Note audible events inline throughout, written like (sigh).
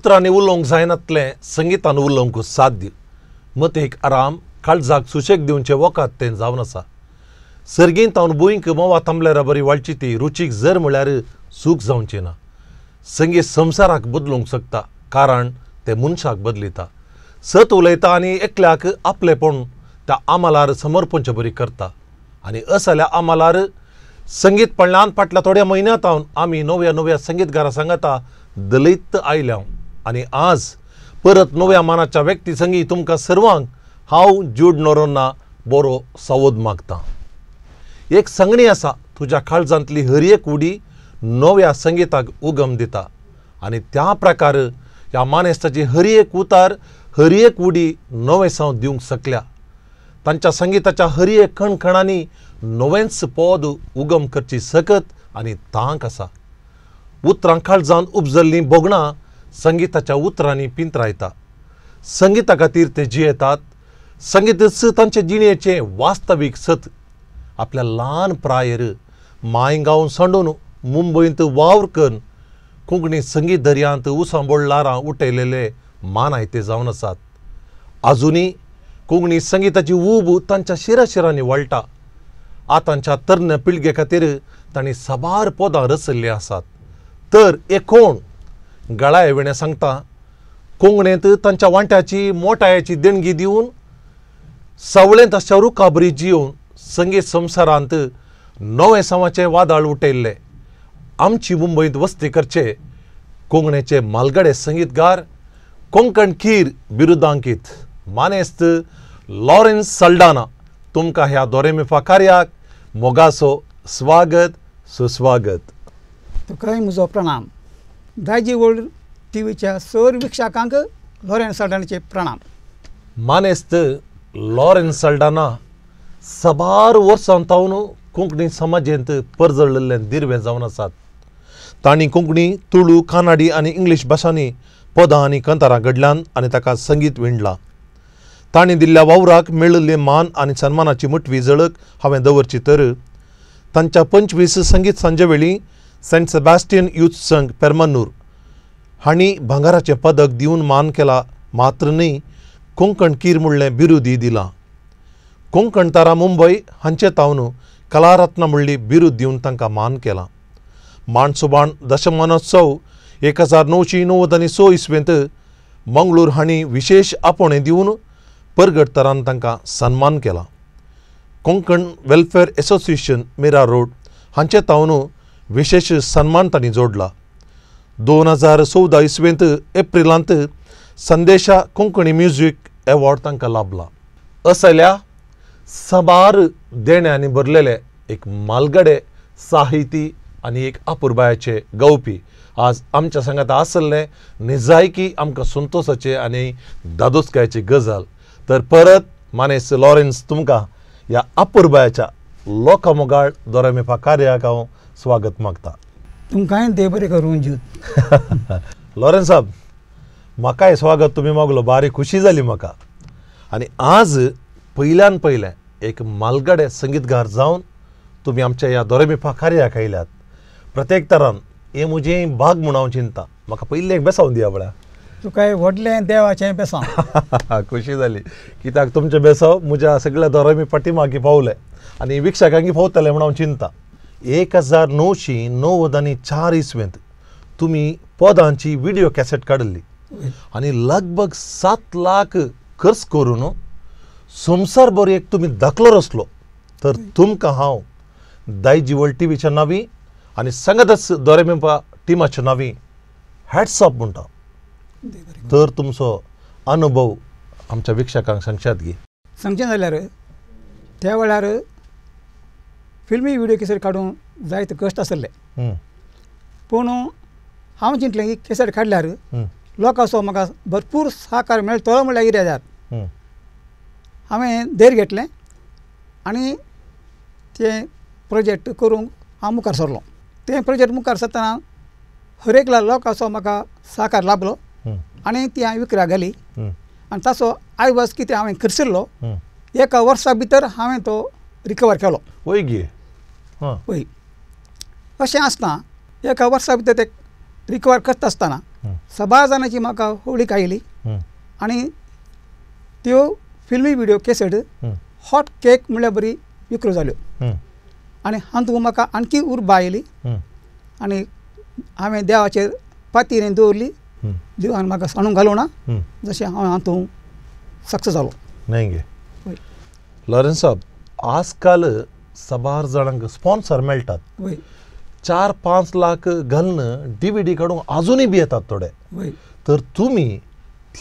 उतरांनी उलोवंक जायनातलें संगितान उलोवंक साध्य एक आराम काळजाक सुशेग दिवचे वकात तें जावन आसा. सर्गेंत हांव भुंयक मोवा थांबल्यार बरी वाळची ती रुचीक जर म्हळ्यार सूख जावचें ना संगीत संवसाराक बदलूंक शकता कारण तें मनशाक बदलिता. सत उलयता आनी एकल्याक आपलेपण त्या आमालार समर्पणचे बरी करता. आनी असल्या आमालार संगीत पडल्यान फाटल्या थोड्या म्हयन्यांत हांव आमी नव्या नव्या संगीतकारां सांगता दलित आयल्या आनी आज परत नव्या मानाच्या व्यक्तीसंगी तुमकां सर्वांक हांव जूड नोरोना बरो संवोद मागतां. एक संगणी आसा तुज्या काळजांतली हर एक उडी नव्या संगीताक उगम दिता. आनी त्या प्रकार ह्या मानेस्ताची हर एक उतार हर एक उडी नवेसांव दिवंक शकल्या तांच्या संगीताच्या हर एक खणखणांनी नवेंच पद उगम करची सकत आनी तांक आसा. उतरां काळजान उपजल्लीं बोगणां संगीताच्या उतरांनी पिंतरायता संगीता खातीर ते जियेतात संगीत तांचे जिणेचें वास्तवीक सत. आपल्या ल्हान प्रायर मायगांव सांडून मुंबयंत वावर करून कोंकणी संगीत दर्यांत उसांबोळ लारां उठयलेले मान आयते जावन आसात आजुनी कोंकणी संगीताची ऊब तांच्या शिराशिरांनी वळटा. आतांच्या तरणे पिळगे खातीर तांणी साबार पोदां रचल्लीं आसात तर एकोण गळाय विणें सांगता कोंकणींत तांच्या वांट्याची मोठायाची देणगी दिवन सवळेंत अशा रुखाबरी जिवन संगीत संवसारांत नवे संवाचे वादळ उठयल्ले आमची मुंबयंत वस्ती करचे कोंकणीचे मालगडे संगीतकार कोंकण खीर बिरुदांकीत. मानेस्त लॉरेन्स सल्डाना तुमकां ह्या दोरेमिफा कार्याक मोगासो स्वागत सुस्वागत. तुकाय म्हजो प्रणाम. दायजी वर्ल्ड टी व्हीच्या सर विक्षकांक लॉरेन्स प्रणाम. मानेस्त लॉरेन्स सल्डाना सबार वर्सां तावन कोंकणी समाजेंत परजळिल्लें दिर्वें जावन आसात. तांणी कोंकणी तुळू कानाडी आनी इंग्लीश भाशांनी पदां आनी कंतारां घडल्यान आनी ताका संगीत विणलां. तांणी दिल्ल्या वावराक मेळिल्ले मान आनी सन्मानाची मुटवी जळक हांवें दवरची तर तांच्या पंचवीस संगीत सांजे वेळी सेंट सेबॅस्टियन यूथ संघ पेरमन्नूर हांणी भांगाराचें पदक दिवन मान केला मात्र न्ही कोंकण कीर म्हणलें बिरुदी दिलां. कोंकण तारा मुंबय हांचे तावन कलारत्न म्हणली बिरूद दिवन तांकां मान केला. मानसुबाण दशमानोत्सव एक हजार णवशी णव्वद आनी स इसवेंत मंगळूर हांणी विशेश आपोवणें दिवन परगट तरान तांकां सन्मान केला. Konkan welfare association Mira road हांचे तावन विशेश सन्मान तांणी जोडला. दोन हजार चवदा इसवेंत एप्रिलांत संदेशा कोंकणी म्युझिक एवॉर्ड तांकां लाभला. असल्या सबार देण्यांनी भरलेले एक मालगडे साहिती आनी एक अपुरबायाचे गवपी. आज आमच्या सांगात आसले निजायकी आमकां संतोषाचे आनी दादोसकायची गजाल तर परत मानेस लॉरेन्स तुमकां ह्या अपुरबायाच्या लोकमोगाळ दोरमेपा कार्याक हांव स्वागत मागता. तुमकांय देव बरें करूं जूत लॉरेन्स साब म्हाकाय स्वागत तुमी मागलो बारी खुशी जाली म्हाका आनी आज पयल्यान पयलें एक मालगडे संगीतकार जावन तुमी आमच्या ह्या दोरेमिफा कार्याक आयल्यात प्रत्येक तरान हें म्हजें भाग म्हूण हांव चिंता. म्हाका पयलें एक बेसावन दिया बळ्या. तुकाय व्हडलें देवाचें बेसांव (laughs) खुशी जाली कित्याक तुमचें बेसाव म्हज्या सगळ्या दोरेमी पाठीमागी पावले. आनी विक्षकांकी पावतले म्हूण हांव चिंता. एक हजार णवशी णव्वद आनी चार इसवेंत तुमी पदांची व्हिडिओ कॅसेट काडिल्ली आनी लगभग सात लाख खर्च करून संवसारभर एक तुमी दाखलो रचलो. तर तुमकां हांव दायजी वर्ल्ड टीव्हीच्या नावी आनी संगतच दोरेमेपा टिमाच्या नावी हॅट्स म्हणटा तर तुमचो अनुभव आमच्या विक्षकांक सांगशात गी सांगचें जाल्यार त्या वेळार फिल्मी व्हिडिओ केसेट काडूंक जायते कश्ट आसले पूण हांव चिंतलें की केसेट काडल्यार लोकांचो म्हाका भरपूर सहकार मेळटलो म्हणल्यार इरेजार हं. हांवें धैर्य घेतलें आनी तें प्रोजेक्ट करूंक हांव मुखार सरलो. तें प्रोजेक्ट मुखार सरतना हर एकल्या लोकांचो म्हाका सहकार लाभलो आनी ती हांवें विकऱ्या घाली. आनी ताचो आयवज कितें हांवें खर्चिल्लो हं. एका वर्सा भितर हांवें तो रिकवर केलो. वय गे पळय अशें आसता एका वर्सा भितर ते रिकवर करता आसतना सभा जाणांची म्हाका होळीक आयली आनी त्यो फिल्मी व्हिडिओ केसेट हॉट केक म्हणल्यार बरी विक्रो जाल्यो आनी हातूंत म्हाका आणखी उर्बा आयली हं, आनी हांवें देवाचेर पातीर दवरली देवान म्हाका सांडूंक घालूं ना हं. जशें हांव हातूंत सक्सेस जालो नाही गे. लॉरेन्स साहब आजकाल सबार जाणांक स्पॉन्सर मेळटात. चार पांच लाख घालून डी व्ही डी काडूंक अजूनय बी येतात थोडे तर तुमी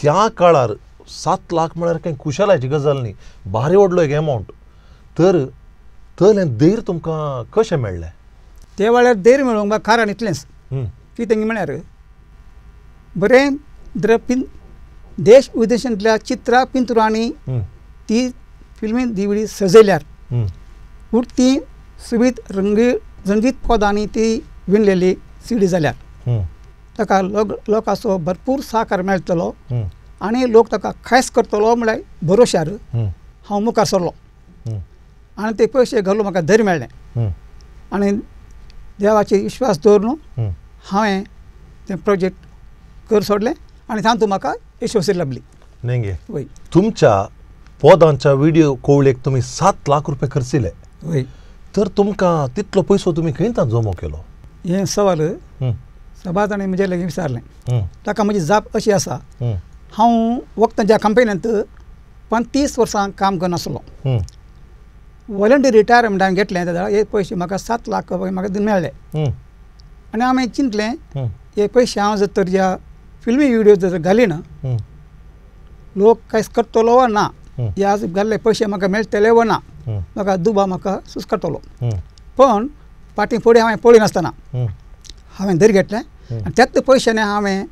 त्या काळार सात लाख म्हळ्यार काही कुशलाची गजाल न्ही. भारी व्हडलो एक एमावंट तर तर हें धैर्य तुमकां कशें मेळ्ळें? ते वेळार धैर्य मेळोवंक म्हाका कारण इतलेंच. कितें म्हळ्यार बरें द्रपिन देश विदेशांतल्या चित्रां पिंतुरांनी ती फिल्मी दिवडी सजयल्यार. हं, पूण ती सुबीत रंगी रंगीत पदांनी ती विणलेली सीडी जाल्यार हं, ताका लोक लोकांचो भरपूर सहकार मेळटलो आनी लोक ताका खायस करतलो म्हळ्यार भरोश्यार. हं, हांव मुखार सरलो. आनी ते पयशे घालून म्हाका धैर्य मेळ्ळें आनी देवाचेर विश्वास दवरून हं. हांवें तें प्रोजेक्ट कर सोडलें आनी तातूंत म्हाका यशस्वी लाभली नाही गे वय. तुमच्या पोदांच्या व्हिडिओ कोवळेक तुमी सात लाख रुपये खर्चिले. वय तर तुमकां तितलो पयसो तुमी खंयतां जमो केलो? हें सवाल हं, सभा ताणें म्हजे लागीं विचारलें. ताका म्हजी जाप अशी आसा हं, हांव वखदां ज्या कंपनींत पंतीस वर्सां काम करनासलो. वॉलंटरी रिटायरमेंटान घेतलें तेन्ना हे पयशे म्हाका सात लाख म्हाका मेळ्ळे. हं, आनी हांवें चिंतलें हं, हे पयशे हांव जर तर ज्या फिल्मी व्हिडिओ जर घाली ना लोक कांयच करतलो वा ना. हं. आज घाल्ले पयशे म्हाका मेळटले वा ना. म्हाका दुबाव म्हाका सुस्कटलो पण फाटीं फुडें हांवें पळय नासतना हांवें धैर्य घेतलें. आनी त्याच पयशांनी हांवें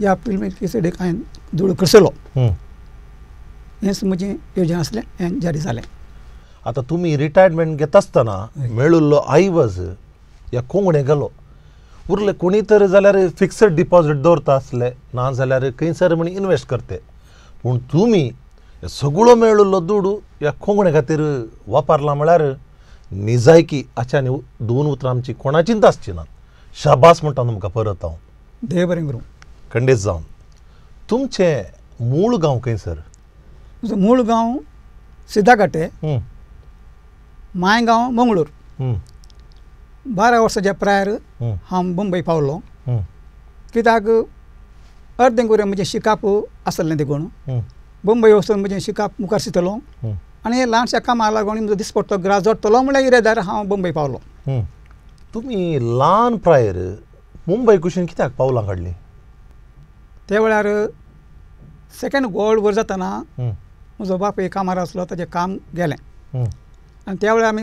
ह्या फिल्मी केसडीक हांवें धूळ करसलो. हेंच म्हजें येवजण आसलें हें जारी जालें आतां तुमी रिटायरमेंट घेता आसतना. मेळिल्लो आयवज ह्या कोंगणे गेलो उरले कोणी तर जाल्यार फिक्सड डिपॉझिट दवरता आसले ना जाल्यार खंयसर म्हणी इन्वेस्ट करते पूण तुमी हे सगळो मेळिल्लो दुडू ह्या कोंगणे खातीर वापरला म्हळ्यार निजायकी हाच्या आनी दोन उतरां आमची कोणाचीच आसची ना शाबास म्हणटा तुमकां परत हांव देव बरें करूं खंडीत जावन तुमचें मूळ गांव खंयसर म्हजो मूळ गांव सिद्धाकाटे हं, मायगांव मंगळूर हं, बारा वर्सांच्या प्रायर हं, हांव मुंबय पावलो हं, कित्याक अर्दें करून म्हजें शिकाप आसलें देखून मुंबय वचून म्हजें शिकाप मुखार शिकतलो हं, आनी ल्हानशा कामाक लागून म्हजो दिसपट्टो ग्रास जोडटलो म्हळ्यार इरेदार हांव मुंबय पावलो. तुमी ल्हान प्रायर मुंबय कुशीन कित्याक पावलां काडलीं त्या वेळार सेकंड वर्ल्ड वॉर जाताना म्हजो बापूय कामार आसलो ताचें काम गेलें. आनी त्या वेळार आमी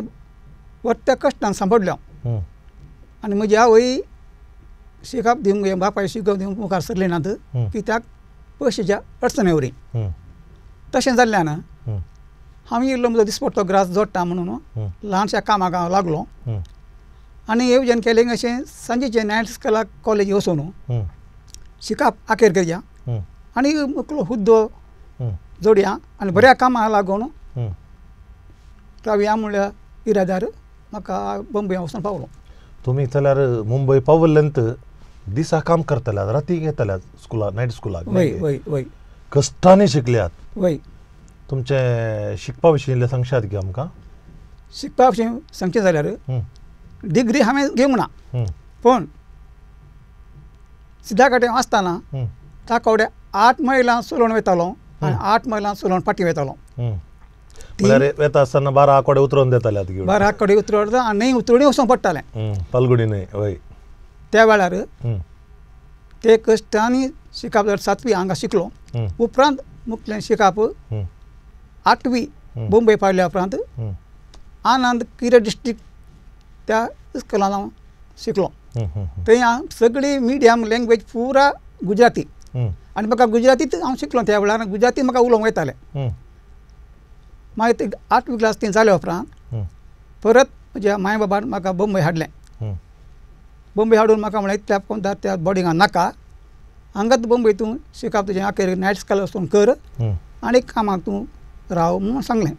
परत्या कश्टान सांपडलो हं, आनी म्हजी आवय शिकप दिवंक बापाय शिकप दिवंक मुखार सरली नात. कित्याक? पयशेच्या अडचणी वरी तशें जाल्ल्यान हं, हांव इल्लो म्हजो दिसपट्टो ग्रास जोडटा म्हणून ल्हानशा कामाक हांव लागलो आनी येवजण केलें अशें सांजेचें नायट स्कुलाक कॉलेज वचून हं, शिकाप आखेर करया. आनी मुकलो हुद्दो जोडया. आनी बऱ्या कामाक लागून. रावया म्हणल्यार इरादार म्हाका बंबय वचून पावलो. तुमी जाल्यार मुंबय पावल्ल्यांत दिसा काम करतल्यात राती येतल्यात स्कुलाक नायट स्कुलाक? वय वय वय. कश्टांनी शिकल्यात. वय. तुमचे शिकपा विशीं इल्लें सांगशात की आमकां. शिकपा अशें सांगचें जाल्यार हं, डिग्री हांवें घेवंक ना. हं, पूण सिद्धा कडेन आसतना हं, ताका फुडें आठ मैलां चलोवन वयतालो आनी आठ मैलां चलोवन फाटीं वयतालो हं. म्हळ्यार येता आसतना बारा आंकोडे उतरोवन देताल्यात घेवन. बारा कडेन उतरड आनी उतरणी वचूंक पडटालें. हं, पालगुडी न्हय वय. त्या वेळार हं, ते कश्टांनी शिकप जर सातवी हांगा शिकलो. उपरांत मुख्य शिकप. आठवी. मुंबय पावल्या उपरांत आनंद किरे डिस्ट्रिक्ट त्या इस्कुलान हांव शिकलो थंय हांव सगळी मिडियम लँग्वेज पुरा गुजराती. आनी म्हाका गुजरातीत हांव शिकलो त्या वेळार गुजराती म्हाका उलोवंक येतालें. हं, मागीर आठवी क्लास ती जाल्या उपरांत परत म्हज्या माय बाबान म्हाका बंबय हाडलें बंबय हाडून म्हाका म्हळें इतल्या कोणता त्या बोर्डिंगाक नाका. हांगाच बंबय तूं शिकप तुजें आखेर नायट स्कूल वचून कर. आनी कामाक तूं राव म्हणून सांगलें.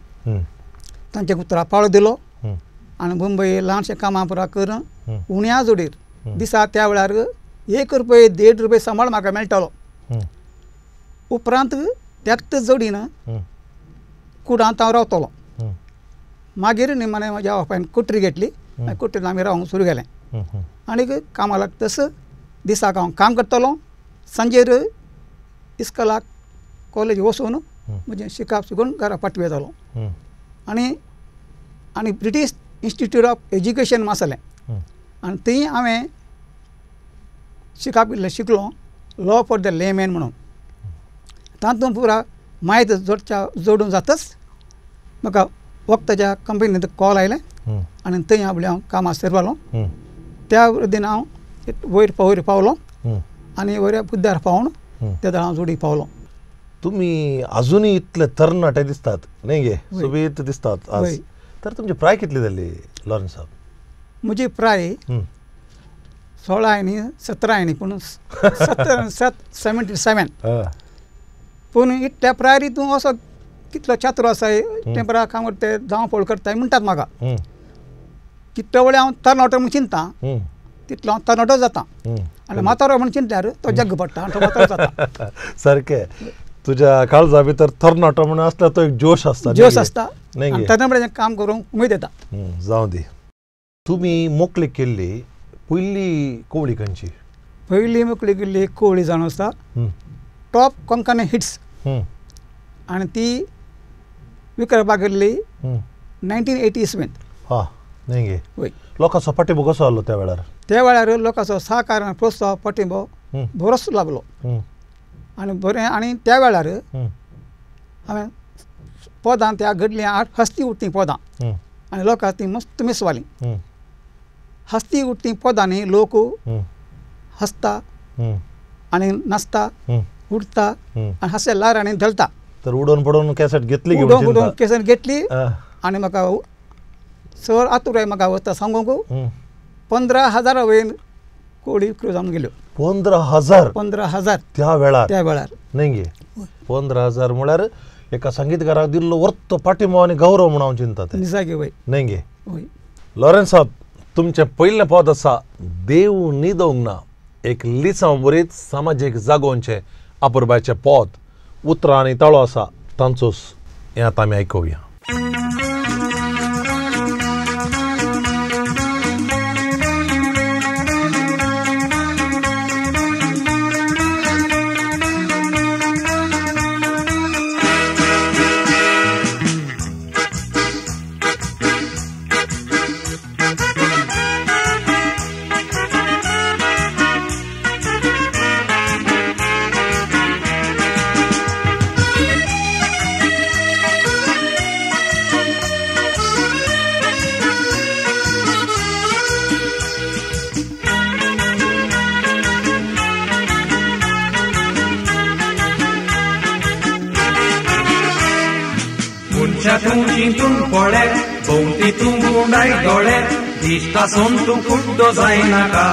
तांच्या उतरा पाळो दिलो. आनी बंबय ल्हानशें कामां पुरा कर. उण्या जोडीर. दिसा त्या वेळार एक रुपये देड रुपये सांबाळ म्हाका मेळटालो. उपरांत त्याच जोडीन कुडांत हांव रावतलो. मागीर निमाणे म्हाज्या बापायन कुत्री घेतली. कुट्रीन आमी रावंक सुरू केलें. आनीक कामाक लागता तस दिसाक हांव काम करतलो. सांजेर इस्कलाक कॉलेज वचून म्हजें शिकप शिकून घरा पाटवी हं, आनी आनी ब्रिटीश इन्स्टिट्यूट ऑफ एज्युकेशन आसलें. आनी थंय हांवें शिकप शिकलो लॉ फॉर द लेमॅन म्हणून. तातूंत पुरा मायत जोडच्या जोडून जातच म्हाका वक्ताच्या कंपनींत कॉल आयलें. आनी थंय हांव हांव कामाक सेरवालो त्या दिन हांव वयर वयर पावलो. आनी वयर बुद्धार पावून. त्या हांव जोडी पावलो. तुम्ही अजूनही इतले तरणाटे दिसतात नाही गे. सुबीत दिसतात आज. तर तुमची प्राय कितली जाली लॉरन्स साहेब? म्हजी प्राय. सोळा आनी सतरा आनी पूण सत्तर (laughs) सत सेवन्टी सेवन पूण इतल्या प्रायर तूं असो कितलो छात्र आसा टेंपरा काम करता जावं पळ करता म्हणटात म्हाका कितलो वेळ हांव तरणाटो म्हूण चिंता तितलो हांव तरणाटो जाता. आनी म्हातारो म्हूण चिंतल्यार तो जग आनी तो जाता. (laughs) सारखे तुझ्या काळजा भितर तरणाटो म्हणून असला तो एक जोश असता जोश गे? नाही? तरणाट्याचें काम करूंक उमेद येता. जावं दी. तुम्ही मोकळीक केल्ली पयली कोवळी खंयची पयली मेकळी गेल्ली कोवळी जावन आसता हं, टॉप कोंकणी हिट्स. आनी ती विकरपाक गेल्ली. नायन्टीन एटी इस्वेंत आसलो त्या वेळार त्या वेळार लोकांचो सहकार आनी प्रोत्साह पाठिंबो हं, बरोच लागलो आनी बरें आनी त्या वेळार हांवें पदां त्या घडलीं आठ हस्ती उठ्ठी पदां आनी लोकांक ती मस्त मिसवालीं हस्ती उठ्ठी पदांनी लोक हसता आनी नाचता उठता हं. आनी हास्यल्लार आनी धलता तर उडोवन पडोवन कॅसेट घेतली उडोवन उडोवन. केसन घेतली आनी म्हाका सर आतुराय म्हाका वता सांगूंक हं. पंदरा हजारा वयर कोडी जावन गेल्यो पंदरा हजार? पंदरा हजार. त्या वेळार त्या वेळार नाही गे. पंदरा हजार म्हळ्यार एका संगीतकाराक दिल्लो वर्त पाठिंबो आनी गौरव म्हणून हांव चिंता ते. निजागे वय नाही गे. लॉरेन्स साहब तुमचें पयलें पद आसा देव न्हिदोंक ना एक लिसांव बरीत सामाजीक जागोवचें आपुरबायचें पद उतरां आनी ताळो आसा तांचोच हें आतां आमी आयकुया दोळे दिसता सोन तूं कुड्डो जायनाका.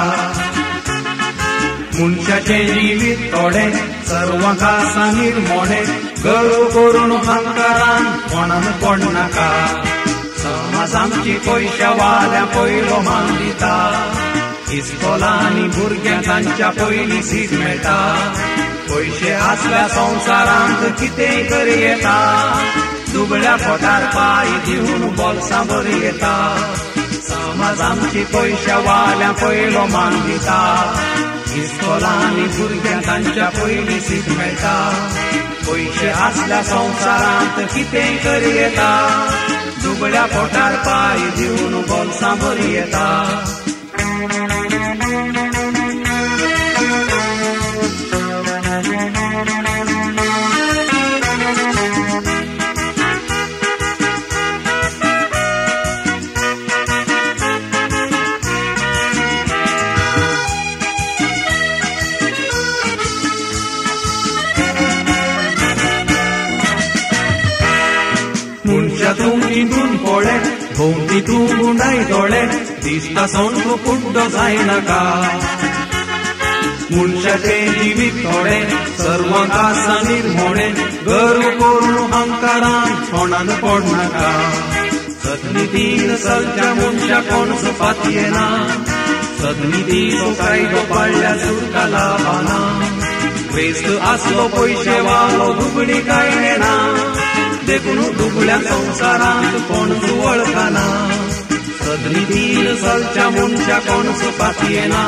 मनशाचें जिवीत थोडे सर्वांका आसा निर्मोणे गर्व करून अहंकारान कोणान पडनाका. समाज आमची पयशा वाल्या पयलो मान दिता इस्कोलांनी भुरग्यांक तांच्या पयली सीट मेळटा पयशे आसल्या संवसारांत कितेंय करी येता. दुबळ्या पोटार पाय दिवन बोल्सां बरी येता. समाज आमची पयशा वाल्या पयलो मान दिता इस्कॉलांनी भुरग्यांक तांच्या पयली सीट मेळटा पयशे आसल्या संवसारांत कितेंय करी येता दुबळ्या पोटार पाय दिवन बोल्सां बरी येता दोळे दिसता सोन तूं कुड्डो जायनाका मनशाचें जिवीत थोडे सर्व आसा निर्मोणे गर्व करून हंकारान फोणान पडनाका सदनी तीन सलच्या मनशा कोण सुपात येना सदनिधी तो कायदो पाळल्या सुटकाला बाना क्रेस्त असलो पैशेवालो दुबडी काय नेना. देखून दुबळ्या संसारात कोण वळखाना सदनिधीन सलच्या मुंच्या कोणच पातयेना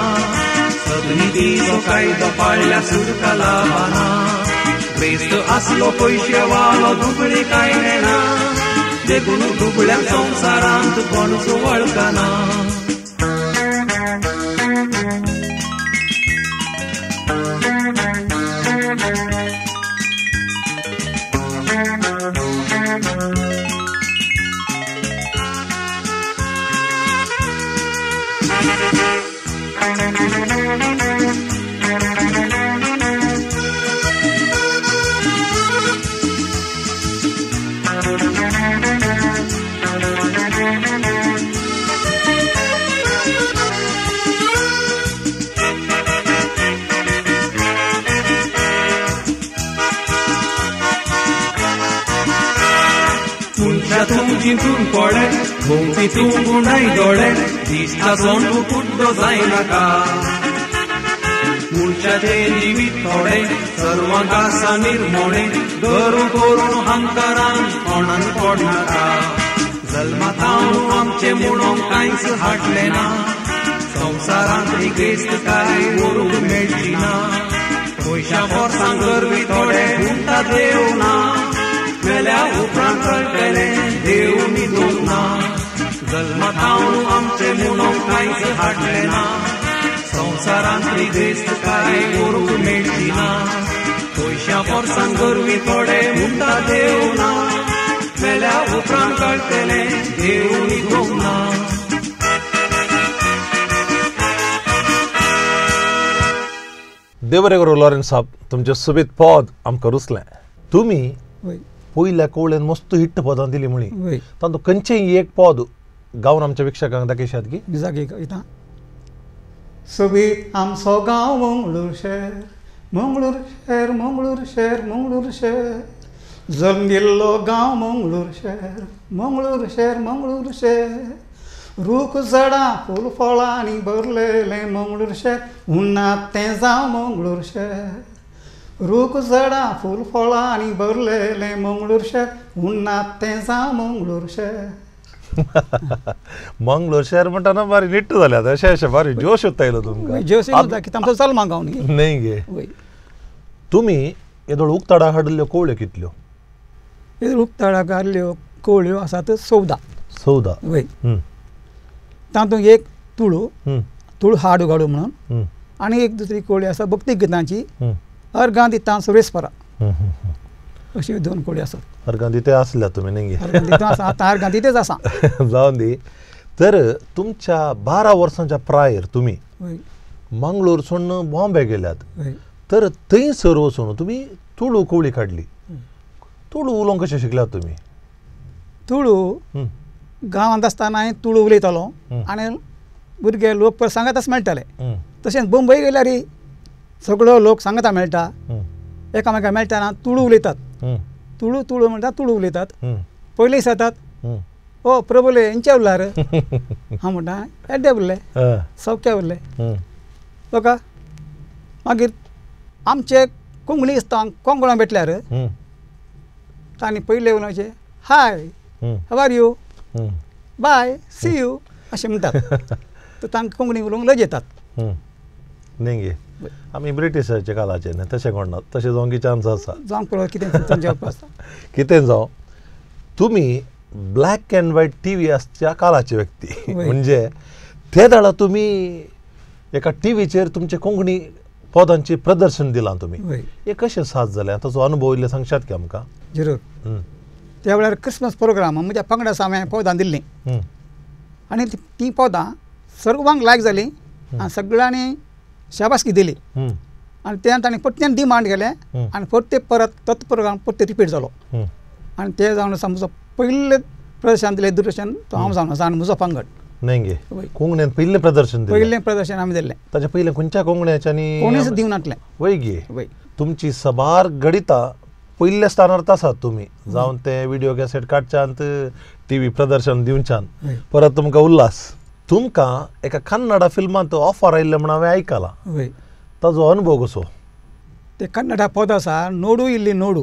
सदनिधी तो कायदो पाळल्या सुटकाला बाना क्रेस्त असलो पैशेवालो दुबळी काय नेना देखून दुबळ्या संसारांत कोणच वळखाना भोवतीतून गुणाय दोळे दिसता सोन तूं कुड्डो जायनाका मनशाचे जिवीत थोडे सर्वांक आसा निर्मोणे गरू करून हंकारान कोणान पडनाका जल्मात हांव आमचे म्हणून कांयच हाडले ना संवसारांत ही क्रिस्त काय वरूंक मेळची ना पयशा पोरसांक गरवी थोडे म्हणटा देव ना मेल्या उपरांत ना जल्मात हांव आमचे म्हणून कांयच हाडले ना. संवसारांत ही क्रिस्त काय वरूंक मेळची ना. पयशा पोरसांक गरवी थोडे म्हणटा देव ना. मेल्या उपरांत कळटले देव न्हिदूंक ना देवरेगरो लॉरेन्स साहेब तुमचे सुबेत पद आमकां रुसलें. तुमी वय पयल्या कवळ्यान मस्त हिट्ट पदां दिली म्हणी वय तातूंत खंयचेंय एक पद गावन आमच्या विक्षकांक दाखयशात की मी जागे येता सोबीत आमचो गांव मंगळूर शहर मंगळूर शहर मंगळूर शहर मंगळूर शहर जल्मिल्लो गांव मंगळूर शहर मंगळूर शहर मंगळूर शहर रूख झाडां फूल फळांनी भरलेलें मंगळूर शहर उन्नात तें जावं मंगळूर शहर रूख झाडां फूल फळांनी भरलेलें मंगळूर शहर. उन्नात तें जावं मंगळूर शहर. मंगळूर शहर म्हणटाना बारी निट्ट जाल्यात अशें अशें बारी जोश येतायलो तुमकां जेवसे आब- कितें आमचो सलमान गांव न्ही नाही गे. तुमी येदोळ उक्ताडा हाडल्यो कवळ्यो कितल्यो? उक्ताळा गारल्यो कोळ्यो आसात चवदा चवदा वय तातूंत एक तुळू. तुळू हाडू गाडू म्हणून. आनी एक दुसरी कोळी आसा भक्ती गितांची हं, अर्गां दिता सुरेस्परा हं, हं. अश्यो दोन कोळी आसात अर्गां तिथे असल्या तुमी न्ही दिता आतां अर्गां तितेच आसा (laughs) जावन दी. तर तुमच्या बारा वर्सांच्या प्रायर तुमी वय मंगळूर सोडून बॉम्बे गेल्यात. तर थंयसर वचून तुमी तुळू कवळी काडली तुळू उलोवंक कशें शिकल्यात तुमी तुळू गांवांत आसतना हांवें तुळू उलयतालो. आनी भुरगे लोक सांगाताच मेळटाले तशेंच मुंबय गेल्यार सगळो लोक सांगाता मेळटा. एकामेका मेळटाना तुळू उलयतात. तुळू तुळू म्हणटा तुळू उलयतात. पयलीं जातात हं. ओ प्रभुले हेंचे उरलार (laughs) हांव म्हणटा एड्डे उरले सौख्या उरले बघा मागीर आमचे कोंकणी इस्तांक कोंकणा भेटल्यार. तांणी पयले उलोवचे hi how are you bye see you अशें म्हणटात तांकां कोंकणी उलोवंक लज येतात. आमी ब्रिटिशाचे कालाचे न्ही तशें कोण तशें जावंक चान्स आसा जावंक पळय कितें कितें जावं तुमी black and white T V आसच्या काळाचे व्यक्ती. वय. म्हणजे ते दाडा तुमी एका टी व्हीचेर तुमचे कोंकणी पदांचे प्रदर्शन दिलां तुमी हे कशें साथ जालें ताचो अनुभव इल्ले सांगशात की आमकां? जरूर. त्या वेळार क्रिसमस प्रोग्राम म्हज्या पंगडा हांवें पदां दिल्लीं आनी ती- ती पदां सर्वांक लायक जालीं आनी सगळ्यांनी शाबासकी दिली. हं, आनी तें तांणी परतें डिमांड केलें. आनी परते परत प्रोग्राम परते रिपीट जालो. आनी ते जावन आसा म्हजो पयले प्रदर्शन दिलें दूरदर्शन तो हांव जावन आसा आनी म्हजो पंगड न्ही गे वय. कोंकणीन पयलें प्रदर्शन दिलें. पयलें प्रदर्शन आमी दिल्लें ताच्या पयलें खंयच्या कोंकण्याच्यानी कोणीच दिवं नातलें वय गे वय तुमची सबार गणिता पयल्या स्थानार आसात तुमी जावन ते व्हिडिओ कॅसेट काडच्यान टी व्ही प्रदर्शन दिवच्यान. परत तुमकां उल्हास. तुमकां एका कन्नडा फिल्मांत ऑफर आयिल्लें म्हण हांवें आयकलां ताजो अनुभव कसो? ते कन्नडा पद आसा नोडू इल्ली नोडू.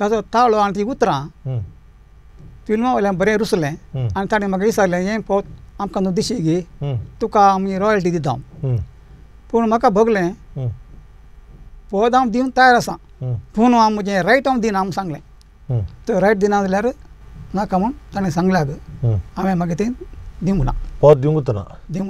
ताजो ताळो आनी ती उतरां. फिल्मा वयल्यान बरें रुसलें. हं. आनी ताणें म्हाका विचारलें हें पद आमकां न्हू दिशी गे तुका आमी रॉयल्टी दिता पूण म्हाका भोगलें हं, पद हांव दिवंक तयार आसा. पूण हांव म्हजें रायट हांव दिना म्हूण सांगलें. तर रायट दिना जाल्यार नाका म्हूण ताणें सांगल्याक हं. हांवें मागीर तें दिवंक ना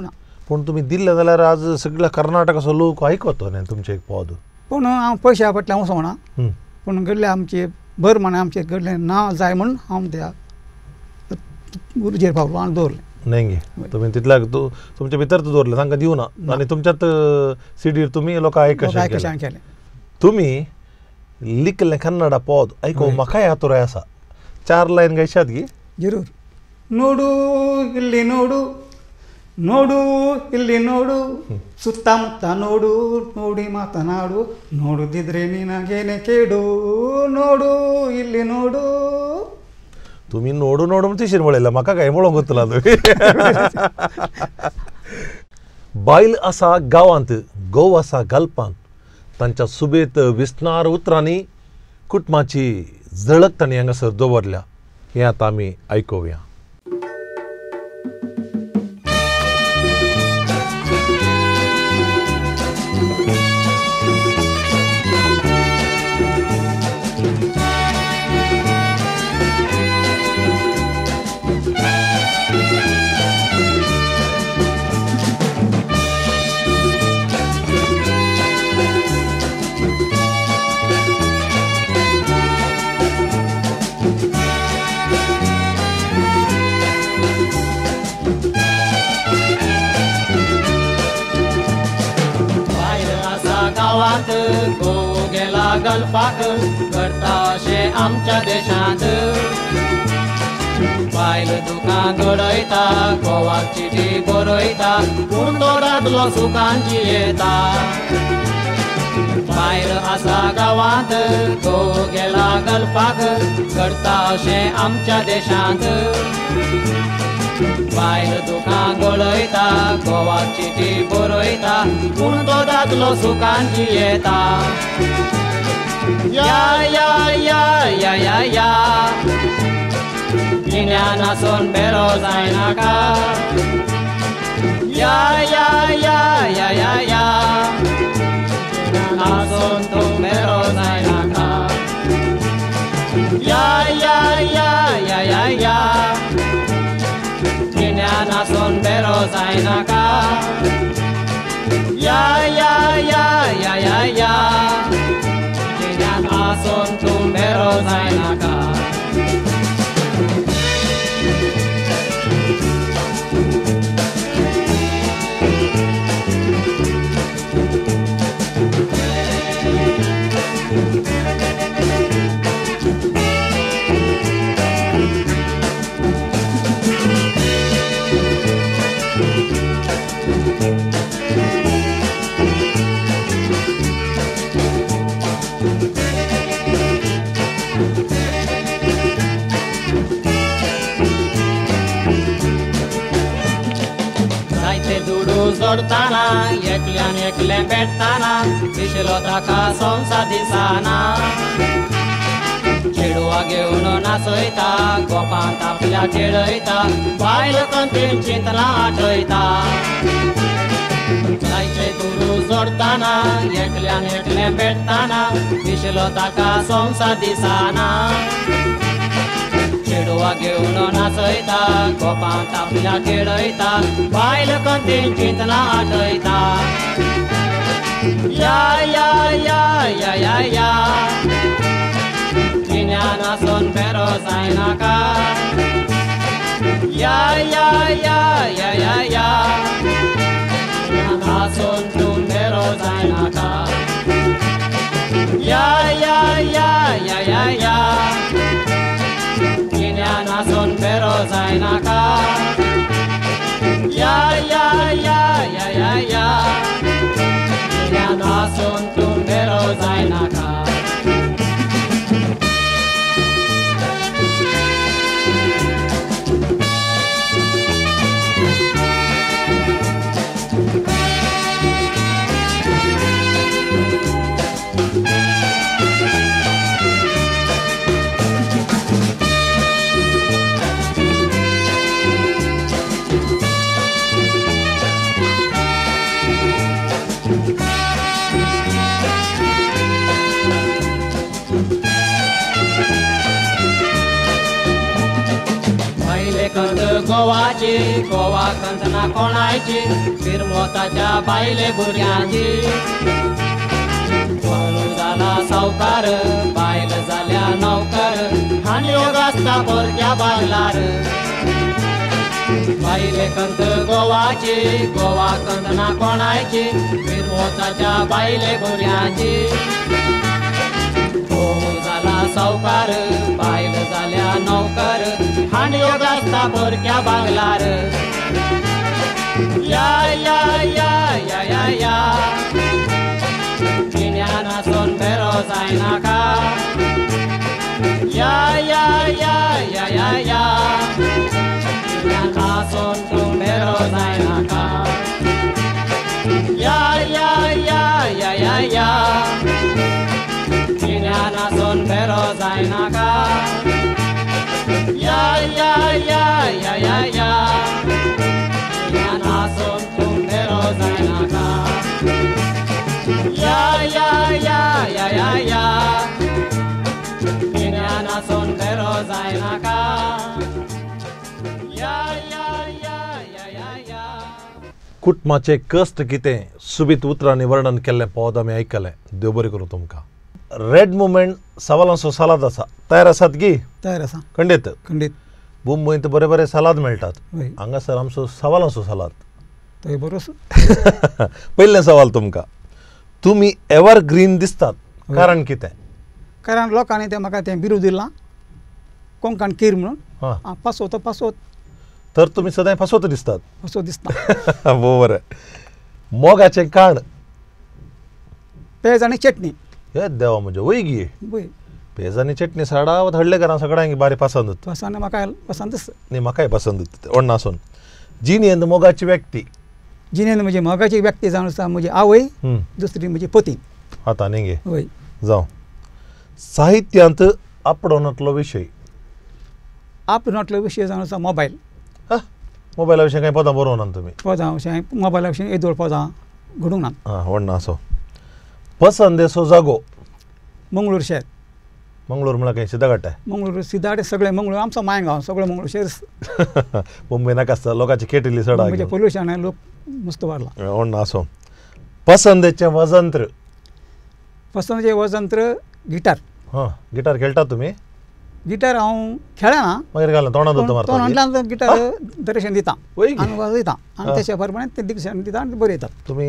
ना पूण तुमी दिल्ले जाल्यार आज सगळ्या कर्नाटकाचो लोक आयकतो न्ही तुमचें एक पद. पूण हांव पयशा फाटल्यान वचोंक ना हं, पूण घडले आमचे भर म्हणे आमचे घडलें नांव जाय म्हूण हांव त्या गुरुजेर पावलो आनी दवरलें नेंगे तुमी तितल्याक तूं तुमच्या भितर तूं दवरलें तांकां दिवना आनी तुमच्याच सिडीर तुमी लोकां आयकशें केलें कशें केलें. तुमी लिखलें कन्नडा पद हय. म्हाकाय आतुराय आसा चार लायन गायशात गी ಜರೂರ್ ನೋಡು ಇಲ್ಲಿ ನೋಡು ನೋಡು ಇಲ್ಲಿ ನೋಡು ಸುತ್ತಮುತ್ತ ನೋಡು ನೋಡಿ ಮಾತನಾಡು ನೋಡುದಿದ್ರೆ ನಿನಗೇನೆ ಕೇಡು ನೋಡು ಇಲ್ಲಿ ನೋಡು तुम्ही नोडू नोडू म्हणून तिशीर म्हळेला म्हाका काय म्हणूंक वतला तुमी बायल आसा गांवांत गोव आसा गल्पांत तांच्या सुबेत विस्नार उतरांनी कुटुंबाची झळक तांणी हांगासर दवरल्या हें आतां आमी आयकुया गांवांत गेला गल्पाक करता अशें आमच्या देशांत. बायल दुकान घडयता गोवाक चिटी बरयता पूण तो दादलो सुखांची येता. बायल आसा गांवांत गो गेला गल्पाक करता अशें आमच्या देशांत. बायल दुकान घडयता गोवाक चिटी बरयता पूण तो दादलो सुखान जियेता या या या या या या गिन्यान आसून बेरो जायनाका या या या या या या गिन्यान आसून तूं बेरो जायनाका या या या mañana son veros acá. Ya, ya, ya, ya, ya, ya, llegan a son tumberos acá. सोडताना एकल्यान एकले भेटताना दिसलो ताका संसार दिसाना. चेडवा घेवन नाचयता गोपांत आपल्या खेळयता बायल कंतीन चिंतला आठयता जायचे दुडू जोडताना एकल्यान एकले भेटताना दिसलो ताका संसार दिसाना. चेडवा घेवन नाचयता गोपांत आपल्या खेळयता बायल कंतीन चिंतला आठयता या या या या या या गिन्यान आसून बेरो जायनाका या या या या या या गिन्यान आसून तूं बेरो जायनाका बेरो जायनाका गोवा कंचना कोणायची फिरमोताच्या बायले भुरग्यांची झाला सावकार बायल जाल्या नौकर आणि योग असता पोरक्या बायलार. बायले कंत गोवाची गोवा कंतना कोणायची फिरमोताच्या बायले भुरग्यांची झाला सावकार बायल झाल्या नौकर हांड योग पोरक्या बांगलार या या या या या या पिण्यान सोन फेरो जायनाका या या या या या या पिण्यान सोन फेरो जायनाका या या या या या या या या या या Ya ya ya ya ya ya जायनाका या tum pero या या ya ya ya ya ya Ya या या या या कश्ट कितें सुबीत उतरांनी वर्णन केल्लें पद आमी आयकलें देव बरें करूं तुमकां रेड मुवमेंट सवालांचो सालाद आसा तयार आसात गी तयार आसा खंडीत खंडीत मुंबईत बरे बरे सालाद मेळटात हांगासर आमचो सवालांचो सालाद थंय बरोस पयलें सवाल तुमकां तुमी एवर ग्रीन दिसतात कारण कितें कारण लोकांनी ते म्हाका तें बिरू दिलां कोंकण कीर म्हणून हां पासोत पासोत तर तुमी सदां फसवत दिसतात असो दिसता बरोबर मोगाचें काण पेज आनी चटणी हे देवा म्हणजे वय गी. पळय पेज आनी चटणी साडा हडलेकरां सगळ्यांक बारी पसंद पासान म्हाका पसंद न्ही म्हाकाय पसंद ओण्णासून जिणेंत मोगाची व्यक्ती. जिणेन म्हजी मोगाची व्यक्ती जावन आसा म्हजी आवय दुसरी म्हजी पती. आतां न्ही गे वय जावं साहित्यांत आपणोनातलो विशय आपणातलो विशय जावन आसा मोबायल मोबायला विशीं कांय पदां बरोवनात तुमी पदां अशें मोबायला विशीं येदोळ पदां घडूंक ना व्हडना असो. पसंदेसो जागो मंगळूर शहर. मंगळूर म्हळ्यार खंय सिद्धाघाट मंगळूर सिदाडे सगळे मंगळूर आमचो मायगांव सगळें मंगळूर शहर. (laughs) आहे मुंबय नाका आसता लोकांची केटिल्ली सडा म्हणजे पोल्युशन लोक मस्त वाडला व्हडना असो. पसंदेचें वजंत्र. पसंतचे वजंत्र गिटार. हां गिटार खेळटात तुमी गिटार हांव खेळना मागीर घालना तोंडांत उदक मारता गिटार दर्शन दिता. वय गे. आनी वाजयता हा. आनी तेच्या बरोबर ते दिग्दर्शन दिता आनी बरयतात तुमी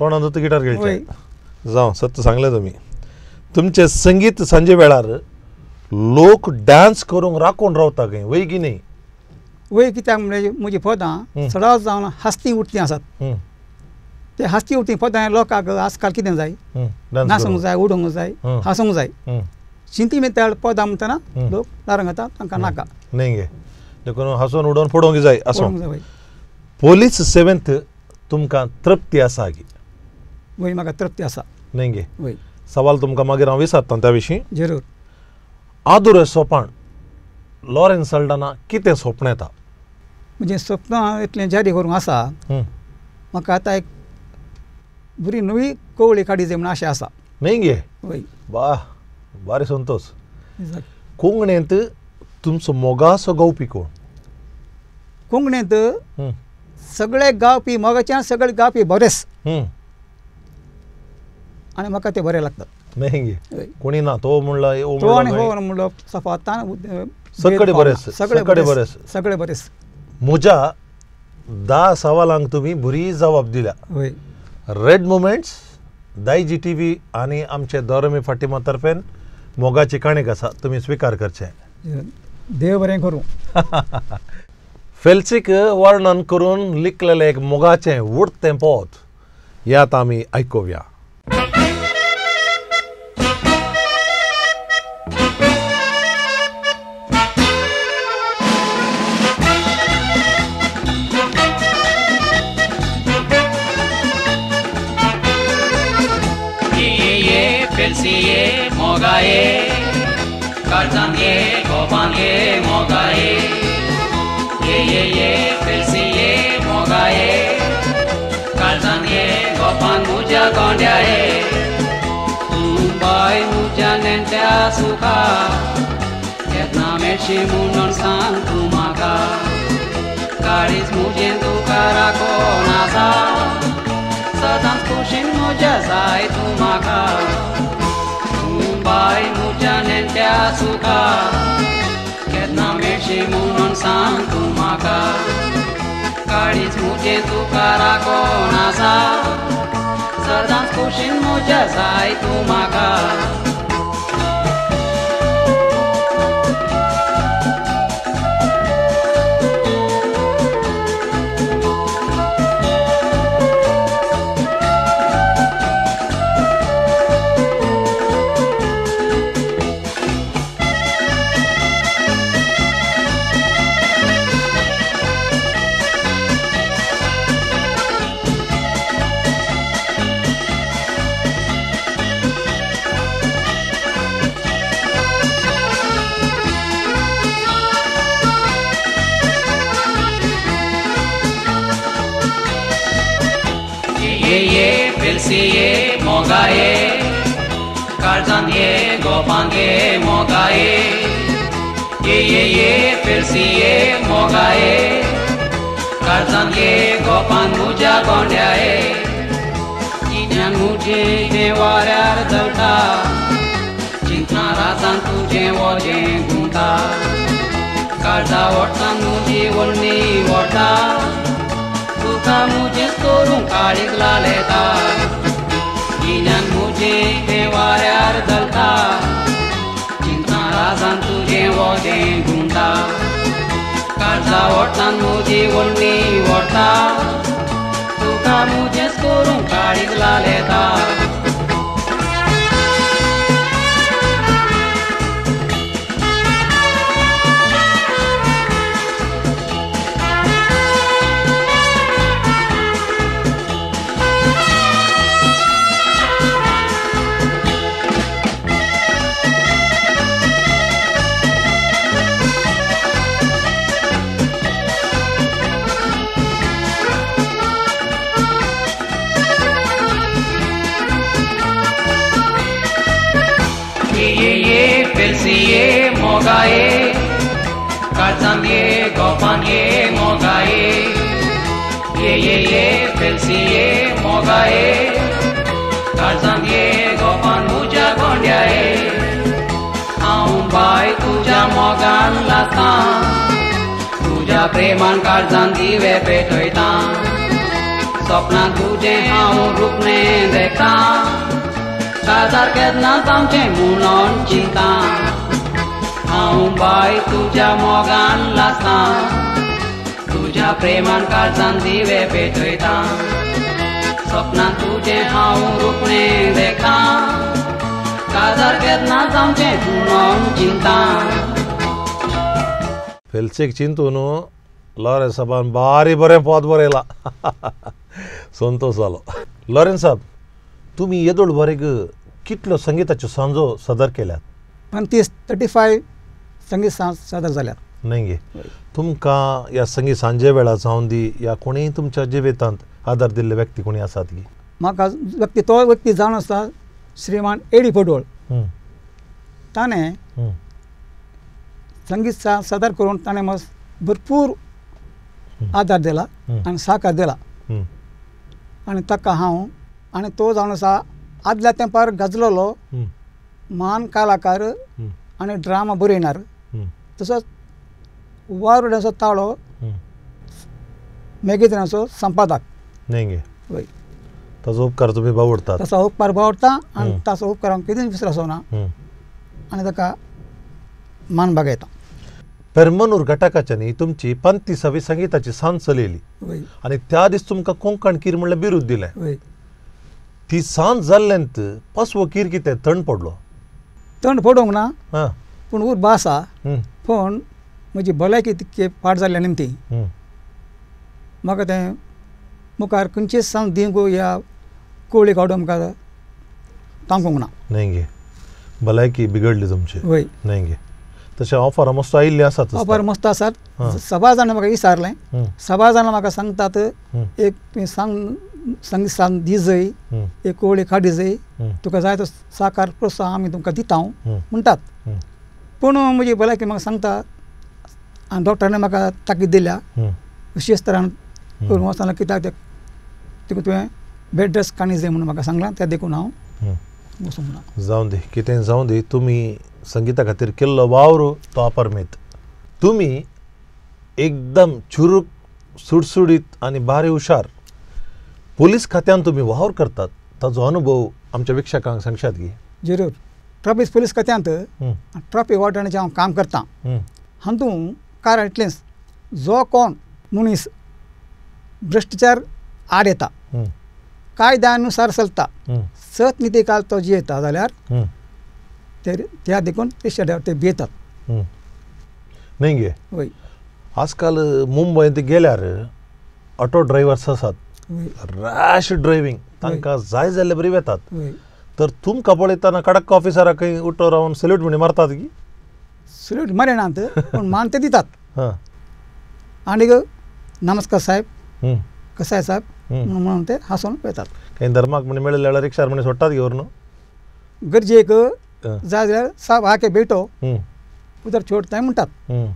तोंडांत गिटार वय. जावं सत्य सांगलें तुमी तुमचे संगीत सांजे वेळार लोक डान्स करूंक राखून रावता खंय वय की न्ही? वय कित्याक म्हणजे म्हजी. पदां सदांच जावन हास्ती उठती आसात. ते हास्ती उठती पदां लोकांक आजकाल कितें जाय? नाचूंक. जाय उडोवंक जाय. हांसूंक जाय. चिंती मेताळ पदां म्हणटना. लोक दारां घातात तांकां नाका. न्ही गे. देखून हांसून उडोवन पडोवंक जाय असो. पोलीस सेवेंत तुमकां तृप्ती आसा गी वय म्हाका तृप्ती आसा. न्ही गे सवाल तुमकां मागीर हांव विचारतां त्या विशीं जरूर। आदुरे सोपान लॉरेन्स सल्डना कितें सोपण येता? म्हणजे स्वप्न इतलें जारी करूंक आसा म्हाका आतां एक बरी नवी कवळी काडी जाय म्हणून आशा आसा। न्ही गे बा बारी संतोश कोंकणींत तुमचो मोगासो गावपी कोण? कोंकणींत सगळे गावपी मोगाच्यान सगळे गावपी बरेच आनी म्हाका ते बरे लागतात. न्ही गे वय. कोणी ना तो म्हणला तो आनी हो. म्हणलो सफा तान सगळे बरेच, सगळे बरेच. सगळे बरेच. म्हज्या धा सवालांक तुमी बरी जबाब दिल्या. Red moments Daiji T V आनी आमचे दोरमी फाटिमा तर्फेन मोगाची काणीक आसा तुमी स्विकार करचे. देव बरें करूं. (laughs) फेल्सीक वर्णन करून लिखलेलें एक मोगाचें उडतें पोत यात आमी आयकुया mogae Kartan ye kopan ye mogae Ye ye ye filsi ye mogae Kartan ye kopan muja gondyae Mumbai muja nentea suka Vietname shimunon san kumaka Karis mujen tu karakonasa Sadan skushin muja zai tumaka तूं नेत्या सुखा. म्हज्या नेण्ट्या मेळशी म्हणून सांग तूं म्हाका काळीच म्हजें तुकारा कोण आसा सदांच कुशीन म्हाका जाय तूं म्हाका ये ये फिरसी ये मोगा ये काळजान ये गोपान ये मोगा ये ये ये ये फिरसी ये मोगा ये काळजान ये गोपान मुज्या गोंड्या ये तिन्यान मुजे हे वाऱ्यार जळटा चिंतना राजान तुजें वजें गुंता काळजा ओडटान मुजी वळणी ओडटा तुका मुजेच करूंक काळीक लालेता गिन्यान मुजे ते वाऱ्यार जलता चिंता राजान तुजें वजें घुमता काळजा ओडटान मुजी वळणी ओडटा तुका मुजेच करूंक काळीक लालेता काळजान ये गोपान ये je. ये je, ये ये फिरसी ये मोगा ये काळजान ये गोपान मुज्या गोंड्या ये हांव बाय तुज्या मोगान लाता तुज्या प्रेमान काळजान दिवे पेटयता सपनांत तुजें हांव रुपणे देखता काजार केन्ना आमचें म्हणून चिंता हांव बाय तुज्या मोगान लासता तुज्या प्रेमान काळजान दिवे पेटयता सपनांत तुजें हांव रूपणें देखता काजार केन्ना आमचें म्हणून चिंता फेल्सेक चिंतून लॉरेन्स साबान बारी बरें पद बरयलां संतोश जालो लॉरेन्स साब तुमी येदोळ बरेग कितल्यो संगीताच्यो सांजो सदर केल्यात? पंतीस थर्टी फाय संगीत सा सादर जाल्यात नाही गे. तुमकां ह्या संगीत सांजे वेळा जावन दी या कोणीय तुमच्या जिवितांत आदार दिल्ले व्यक्ती कोणी आसात गी? म्हाका व्यक्ती तो व्यक्ती जावन आसा श्रीमान एडी पडवळ. हं, ताणें संगीत सा सादर करून ताणें भरपूर आदार दिला. आनी सहकार दिला. आनी ताका हांव आनी तो जावन आसा आदल्या तेंपार गाजलेलो हं, महान कलाकार आनी ड्रामा बरयणार तसोच वारुड्याचो ताळो हं. मॅगझिनाचो संपादक. नाही गे. वय ताजो उपकार तुमी बावडतात तसो उपकार भावडटा आनी. ताचो उपकार हांव केदींच विसरसो ना. हं. आनी ताका मान बागयता पेरमनूर घटकाच्यानी तुमची पंतीसावी संगीताची सांज चलयली आणि त्या दीस तुमकां कोंकण कीर म्हणल्यार बिरूद दिलें ती सांज जाल्ल्यांत पासवो कीर कितें थंड पडलो? तण पडोंक ना. पूण उर आसा हं, पूण म्हजी भलायकी तितके पाड जाल्ल्या निमती म्हाका तें मुखार खंयचीच सांग दिवंक ह्या कोळी काडून म्हाका तांकूंक ना. नाही गे. भलायकी बिगडली तुमची. वय नाही गे. तशें ऑफर मस्त आयिल्ली आसात ऑफर मस्त आसात. सभा जाणां म्हाका विचारलें सभा जाणां म्हाका सांगतात एक सांग संगीत सांग दी जय एक कोळी काडी जय तुका जाय तो साकार प्रोत्साहन आमी तुमकां दिता हं, म्हणटात पूण म्हजी भलायकी म्हाका सांगता आनी डॉक्टरांनी म्हाका ताकीद दिल्या. विशेश तरान करून वचना कित्याक ते तुका तुवें बेड रेस्ट काणीच जाय म्हणून म्हाका सांगलां त्या देखून हांव हं. वचूंक ना जाऊन दे कितें जाऊं दे तुमी संगीता खातीर केल्लो वावर तो अपर्मेत तुमी एकदम चुरूक सुटसुडीत आनी बारी हुशार. पोलीस खात्यान तुमी वावर करतात. ताजो अनुभव आमच्या विक्षकांक सांगशात की? जरूर. ट्रॅफिक पोलीस खात्यांत हं, ट्रॅफिक वॉर्डनाचें हांव काम करतां. हं, हातूंत कारण इतलेंच जो कोण मनीस भ्रश्टाचार आड येता कायद्यानुसार चलता सत निती काल तो जियेता जाल्यार हं, ते त्या देखून ते भियेतात. नाही गे वय आजकाल मुंबयत गेल्यार ऑटो ड्रायव्हर्स आसात रॅश ड्रायव्हिंग तांकां जाय जाल्ले बरी वेतात तर तुमकां पळयतना कडक ऑफिसराक खंय उठो रावन सल्यूट म्हणी मारतात की? सुलट मरेनात (laughs) पूण मान ते दितात. हाँ. नमस्कार साहेब. हं. कसं आहे साहेब? हं. म्हणून ते हसून पळयतात काही धर्माक म्हणे मेळिल्ले जाल्यार रिक्षार म्हणे न्हू गरजेक. जाय जाल्यार साहेब हा बेटो उदर छोडताय म्हणटात हं,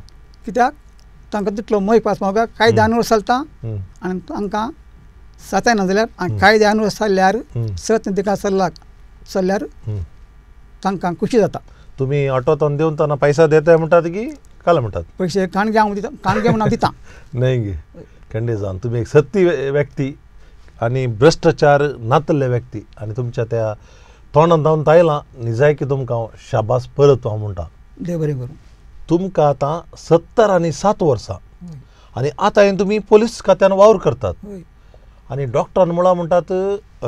कित्याक? तांकां तितलो मोय पास म्हाका कायद्यानुसार चलता? हं, आनी तांकां जाताय ना जाल्यार आनी कायद्यानुसार चल्ल्यार. सत नितिका चल्ला चल्ल्यार हं. तांकां खुशी जाता तुमी ऑटोतोन देवन ताना पैसा देताय म्हणटात की काल म्हणटात पयशे काणगे हांव दिता काणगे म्हूण हांव दितां नाही गे. खंडे जावन तुमी एक सत्ती व्य- व्यक्ती आनी भ्रश्टाचार नातल्ले व्यक्ती आनी तुमच्या त्या तोंडान जावन आयलां न्ही जाय की तुमकां हांव शाबास परत हांव म्हणटा देव बरें करूं तुमकां आतां सत्तर आनी सात वर्सां आनी आतां हे तुमी पोलीस खात्यान वावर करतात. आनी डॉक्टरान म्हळां म्हणटात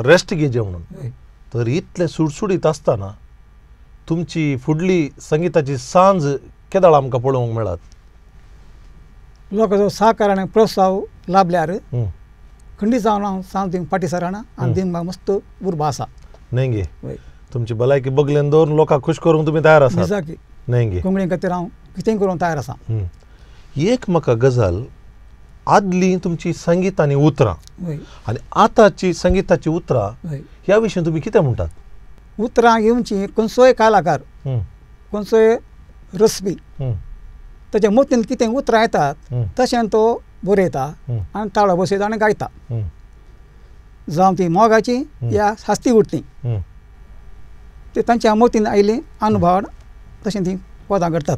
रेस्ट घेजे म्हणून तर इतले सुडसुडीत आसतना तुमची फुडली संगीताची सांज केदाळ आमकां पळोवंक मेळत? लोकांचो सहकार आनी प्रोत्साह लाभल्यार. खंडीत जावन हांव सांग थिंग पाटी सराना आनी म्हाका मस्त उर्बा आसा. न्हय गे तुमची भलायकी बगलेन दवरून लोकांक खुश करूंक तुमी तयार निजाकी. न्हय गे कोंकणी खातीर हांव कितेंय करूंक तयार आसा. एक म्हाका गजाल आदली तुमची संगीत आनी उतरां आनी आतांची संगीताची उतरां ह्या. विशीं तुमी कितें म्हणटात उतरां घेवची खंयचोय कलाकार खंयचोय रसबी. हं, ताच्या मतीन कितें उतरां येतात तशें तो बरयता आनी ताळो बसयता आनी गायता. जावं ती मोगाची या शास्ती हं. ते तांच्या मतीन आयली अनुभवान तशें ती पदां करतात.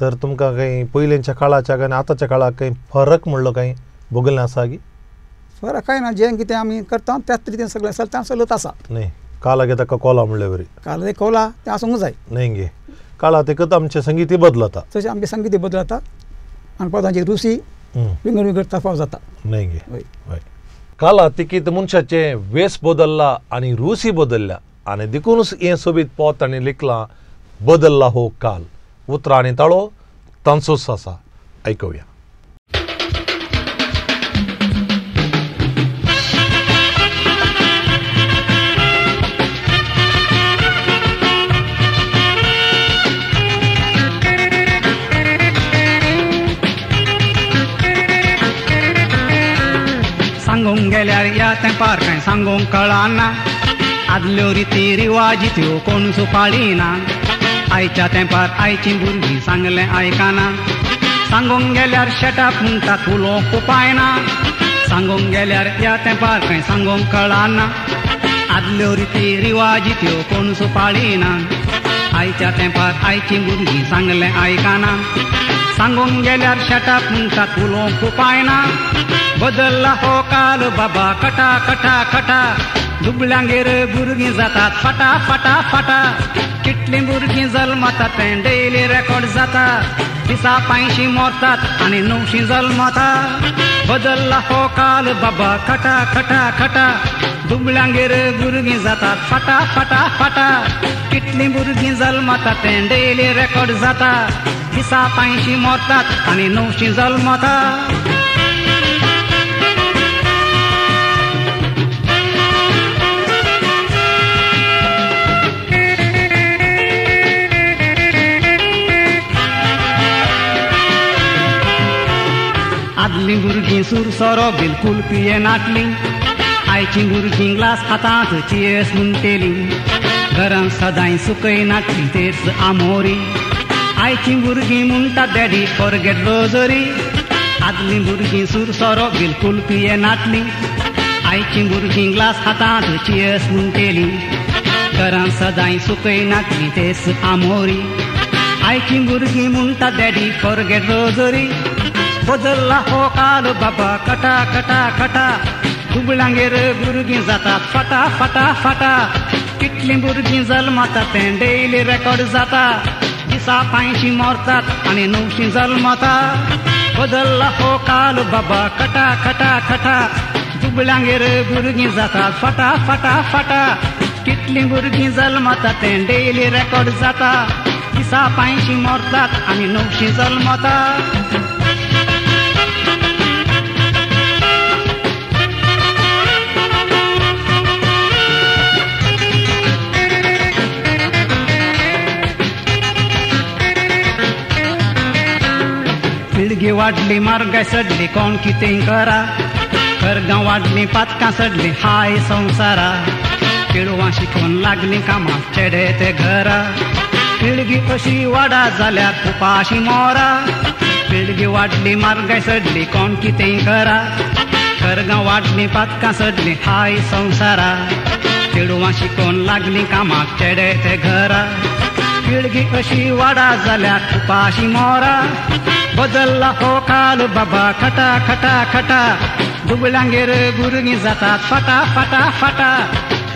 तर तुमकां खंय पयलींच्या काळाच्या आनी आतांच्या काळाक खंय फरक म्हणलो खंय भोगलें आसा की फरक काय ना जें कितें आमी करता त्याच रितीन सगळें चलता चलत आसा न्हय काला ताका कोला म्हणले बरी? काल ते कवला तें आसूंक जाय न्हय गे. काळा तेकत आमचें संगीतय बदलता. तशें आमचें संगीत बदलता. आनी पदांची रुची विंगड विंगड तफाव जाता न्हय गे. वय हय. काला तिकीत मनशाचे वेस बदलला आनी रुसी बदलल्या. आनी देखूनच हें सोबीत पोत ताणें लिखलां बदलला हो काल. उतरां आनी ताळो तांचोच आसा आयकुया सांगूंक गेल्यार या तेंपार कांय सांगूंक कळना आदल्यो रिती रिवाज त्यो कोण सुपाळिना आयच्या तेंपार आयची भुरगीं सांगलें आयकाना सांगूंक गेल्यार शेटाप म्हणटात उलोवंक उपायना सांगूंक गेल्यार या तेंपार खंय सांगूंक कळना. आदल्यो रिती रिवाज त्यो कोण सुपाळिना. आयच्या तेंपार आयची भुरगीं सांगलें आयकाना सांगूंक गेल्यार शेटाप म्हणटात उलोवंक उपायना बदलला हो काल बाबा कटा कटा कटा दुबळ्यांगेर भुरगीं जातात फटा फटा फटा. कितलीं भुरगीं जल्मतात तें डेली रेकॉर्ड जाता दिसा पांयशीं मरतात आनी णवशीं जल्मता बदल्ला हो काल बाबा खटा खटा खटा. दुबळ्यांगेर भुरगीं जातात फटा फटा फटा. कितलीं भुरगीं जल्मतात तें डेली रेकॉर्ड जाता दिसा पांयशीं मरतात आनी णवशीं जल्मता आपली भुरगीं सूर सोरो बिलकूल पिये नाटली. आयची भुरगीं ग्लास हातांत चियेस म्हणटेली घरांत सदांय सुकय नाटली तेच आमोरी. आयची भुरगीं म्हणटा डॅडी फॉरगेट रोजरी आदली भुरगीं सुरसोरो बिलकुल पिये नाटली. आयची भुरगीं ग्लास हातांत चियेस म्हणटेली केली घरांत सदांय सुकय नाटली तेच आमोरी. आयची भुरगीं म्हणटा डॅडी फॉरगेट रोजरी बदलला हो काल बाबा कटा कटा कटा दुबळांगेर भुरगीं जातात फटा फटा फटा. कितलीं भुरगीं जल्मता तें डेली रेकॉर्ड जाता. दिसा पांयशीं मरतात आनी णवशीं जल्मता बदलला हो काल बाबा कटा कटा कटा दुबळांगेर भुरगीं जातात फटा फटा फटा. कितलीं भुरगीं जल्मता तें डेली रेकॉर्ड जाता. दिसा पांयशीं मरतात आनी णवशीं जल्मता पिळगी वाढली मार्ग सडली कोण किती करा? करगांव वाढली पातकां सडली हाय संवसारा पिळवा शिकवून लागली कामा चेडे ते घरा. पिळगी अशी वाडा जाल्यार तुपाशी मोरा. पिळगी वाढली मार्ग सडली कोण किती करा? करगांव वाढली पातकां सडली हाय संवसारा पिळवां शिकवून लागली कामा चेडे ते घरा. पिळगी अशी वाडा जाल्यार तुपाशी मोरा. बदलला हो काल बाबा खटा खटा खटा. दुबळांगेर भुरगीं जातात फटा फटा फटा.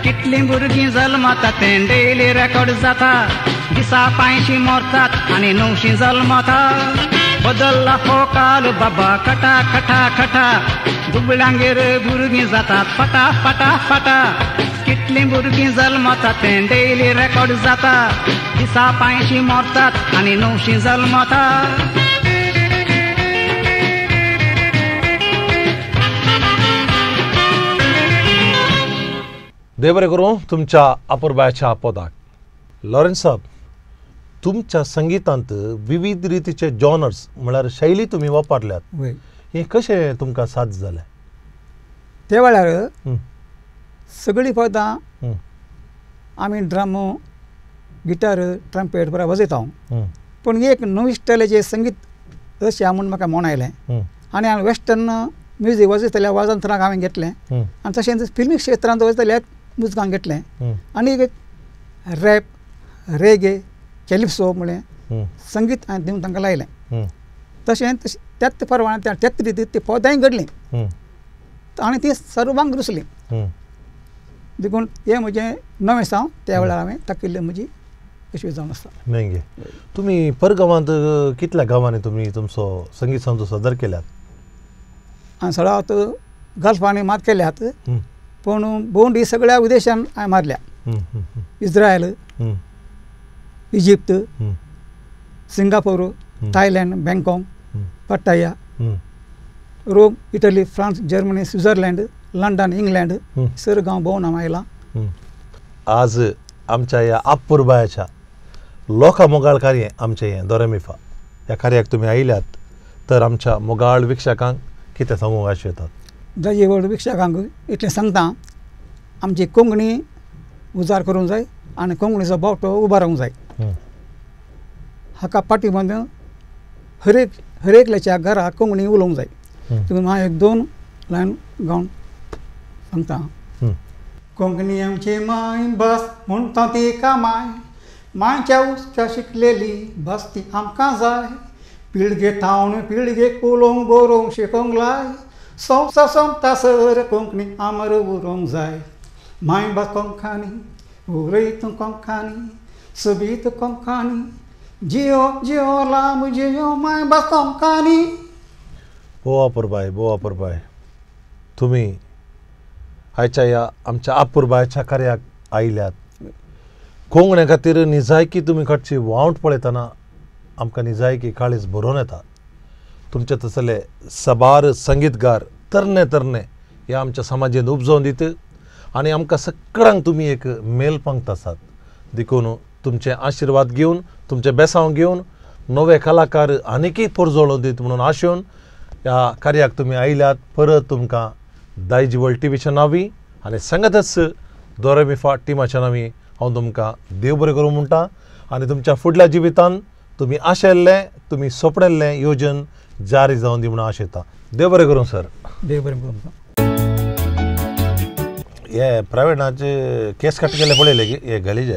कितलीं भुरगीं जल्मातात तें डेली रेकॉर्ड जाता दिसा पांयशीं मरतात आनी णवशीं जल्मता. बदलला हो काल बाबा खटा खटा खटा. दुबळांगेर भुरगीं जातात फटा फटा फटा. कितलीं भुरगीं जल्मतात तें डेली रेकॉर्ड जाता दिसा पांयशीं मरतात आनी णवशीं जल्मता. देव बरें करूं तुमच्या अपुरबायाच्या पदाक. लॉरेन्स साब तुमच्या संगीतांत विविध रितीचे जॉनर्स म्हळ्यार शैली तुमी वापरल्यात. हें कशें तुमकां साध्य जालें ते वेळार सगळीं पदां आमी ड्रम गिटार ट्रम्पेट बरें वाजयता पूण एक नवी स्टायलाचें संगीत अशें आहा म्हूण म्हाका मना आयलें आनी हांवें वेस्टर्न म्युजीक वाजयताल्या वाजंत्रांक हांवें घेतलें. आनी तशेंच फिल्मी क्षेत्रांत वाजयताल्या मुजकांक घेतलें आनी एक रॅप रेगे कॅलिप्सो म्हळें हं, संगीत हांवें दिवन तांकां लायलें तशें त्याच त्या त्याच रितीन ती पदांय घडलीं आनी ती सर्वांक रुसलीं. देखून हें म्हजें नवें साव त्या वेळार हांवें ताकिल्ली म्हजी यशवी जावन आसा मेंगे तुमी परगांवांत कितल्या गांवांनी तुमी तुमचो संगीत संचो सदर केल्यात हांवें सडावत गल्फांनी मात केल्यात पूण सगळ्या मारल्या. हं, हं, हं, इज्रायल हं, Egypt Singapore. Thailand Bangkok Pattaya Rome Italy France Germany Switzerland London England. Sir गांव भोंवन आयलां. आज आमच्या ह्या आपुरबायाच्या लोका मोगाळ कार्य आमचें हें दोरेमिफा ह्या कार्याक तुमी आयल्यात तर आमच्या मोगाळ विक्षकांक कितें सांगूंक आशेतात जाची व्हड विक्षकांक इतलें सांगता आमची कोंकणी उजार करूंक जाय आनी कोंकणीचो बावटो उबो रावंक जाय हं, हाका पाठीबंद हरेक हरेकल्याच्या घरा कोंकणी उलोवंक जाय तुम्ही हांव एक दोन लायन गावन सांगता. कोंकणी आमची माय बस म्हणटा ती कामाय मायच्या उस्त्या शिकलेली बस ती आमकां जाय. पिळगे थावन पिळगेक उलोवंक बरोवंक शिकोवंक लाय. संवसा सोंपता सर कोंकणी आमर उरोवंक जाय माय बस कोंकणी उरयत कोंकणी सुबीत कोंकणी जियो जियो लांब जियो माय बस कोंकणी बोवा पुरबाय बोवा पुरबाय तुमी आयच्या ह्या आमच्या आपुरबायच्या कार्याक आयल्यात कोंकण्या खातीर निजायकी तुमी काडची वावंट पळयतना आमकां निजायकी काळीज भरोवन येता तुमचे तसले सबार संगीतकार तरणे तरणे ह्या आमच्या समाजीन उपजोवन दित आनी आमकां सगळ्यांक तुमी एक मेल आसात. देखून तुमचे आशिर्वाद घेवन तुमचे बेसांव घेवन नवे कलाकार आनिकूय परजोळून दित म्हणून आशेवन ह्या कार्याक तुमी आयल्यात. परत तुमकां दायज वर्ल्ड टिवीच्या नावी आनी सांगतच दोरेमिफा टिमाच्या नावी हांव तुमकां देव बरें करूं म्हणटा. आनी तुमच्या फुडल्या जिवितांत तुम्ही आशेल्ले तुम्ही सोपडेल्ले योजन जारी जावन दी म्हणून आशेता देव बरें करूं सर. देव बरें करूं. हे प्रायवेटाचे केस कट केले पळयले की हे गलीज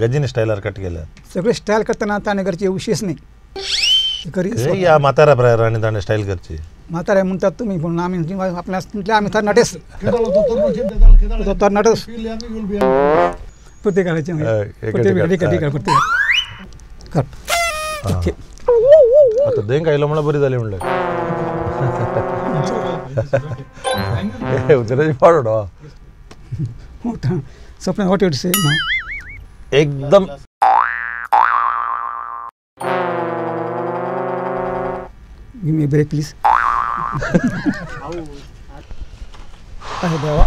गजिनी स्टायलार कट केले. सगळे स्टायल करतना ताणें करची विशेष न्ही. करी हे या म्हाताऱ्या प्रायरांनी ताणें स्टायल करची. म्हातारे म्हणटात तुमी पूण आमी आपल्या म्हटले आमी तरणाटेच तो तरणाटच प्रत्येकाचे हय, एका प्रत्येक ठिकाणी. ठिकाण प्रत्येक कर ओके आता देंक आयलो म्हणल्यार बरी जाली म्हणलें. हे उतराची पाडो सपना वॉट से एकदम. गिव मी ब्रेक प्लीज़ अरे देवा.